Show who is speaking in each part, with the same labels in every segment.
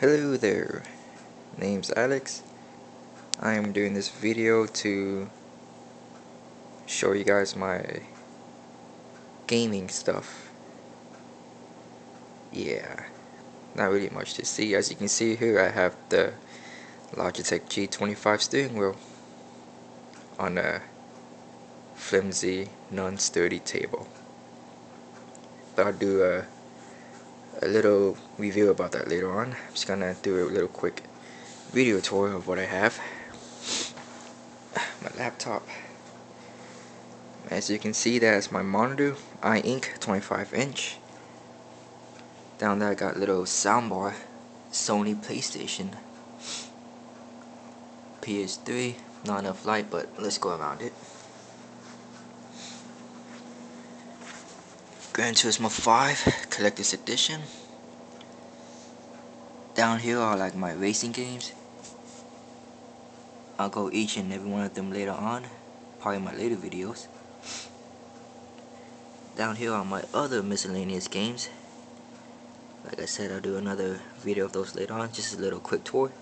Speaker 1: Hello there, name's Alex. I am doing this video to show you guys my gaming stuff. Yeah, not really much to see. As you can see here, I have the Logitech G25 steering wheel on a flimsy, non-sturdy table. I'll do a a little review about that later on. I'm just gonna do a little quick video tour of what I have. My laptop. As you can see, that's my monitor, iInk 25 inch. Down there I got little soundbar, Sony PlayStation, PS3, not enough light, but let's go around it. Gran Turismo 5 Collector's Edition. Down here are like my racing games. I'll go each and every one of them later on, probably in my later videos. Down here are my other miscellaneous games. Like I said, I'll do another video of those later on, just a little quick tour.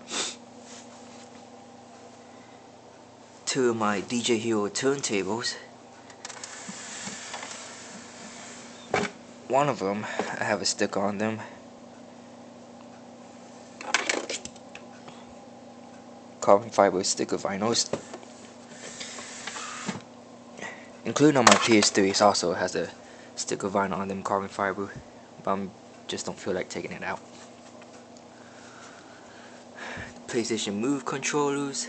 Speaker 1: Two of my DJ Hero turntables. One of them, I have a sticker on them. Carbon fiber sticker vinyls. Including on my PS3, it also has a sticker vinyl on them carbon fiber. But I just don't feel like taking it out. PlayStation Move controllers.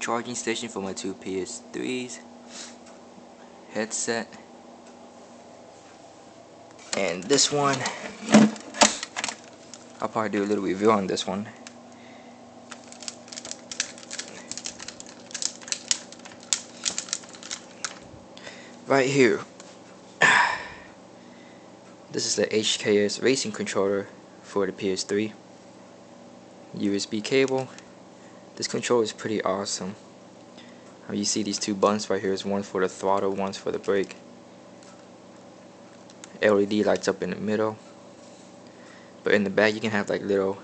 Speaker 1: Charging station for my two PS3s. Headset and this one I'll probably do a little review on this one. Right here. This is the HKS racing controller for the PS3 USB cable. This controller is pretty awesome. You see these two buttons right here is one for the throttle one's for the brake LED lights up in the middle but in the back you can have like little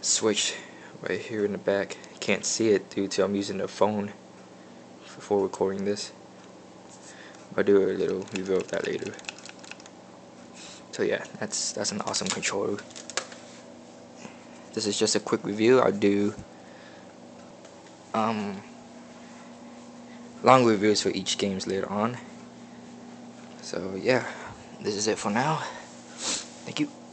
Speaker 1: switch right here in the back. Can't see it due to I'm using the phone before recording this. I'll do a little review of that later. So yeah that's that's an awesome controller. This is just a quick review. I'll do um long reviews for each games later on. So yeah this is it for now. Thank you.